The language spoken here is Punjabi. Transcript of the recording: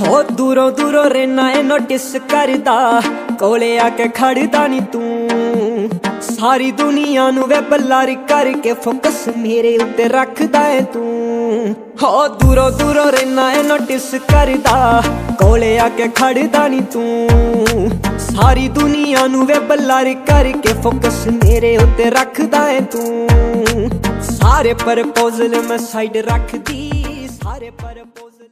ਹੋ ਦੂਰੋਂ ਦੂਰੋਂ ਰਹਿਣਾ ਏ ਨੋਟਿਸ ਕਰਦਾ, ਕੋਲੇ ਆ ਕੇ ਖੜਦਾ ਨਹੀਂ ਤੂੰ। ਸਾਰੀ ਦੁਨੀਆ ਨੂੰ ਵੇ ਬੱਲਾਰ ਕਰਕੇ ਫੋਕਸ ਮੇਰੇ ਉੱਤੇ ਰੱਖਦਾ ਏ ਤੂੰ। ਹੋ ਦੂਰੋਂ ਦੂਰੋਂ ਰਹਿਣਾ ਏ ਨੋਟਿਸ ਕਰਦਾ, ਕੋਲੇ ਆ ਕੇ ਖੜਦਾ ਨਹੀਂ ਤੂੰ। ਸਾਰੀ ਦੁਨੀਆ ਨੂੰ ਵੇ ਬੱਲਾਰ ਕਰਕੇ ਫੋਕਸ ਮੇਰੇ ਉੱਤੇ ਰੱਖਦਾ ਏ ਤੂੰ। ਸਾਰੇ ਪ੍ਰਪੋਜ਼ਲ ਮੈਂ ਸਾਈਡ ਰੱਖਦੀ, ਸਾਰੇ ਪ੍ਰਪੋਜ਼ਲ